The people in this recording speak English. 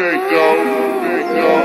They go, they go.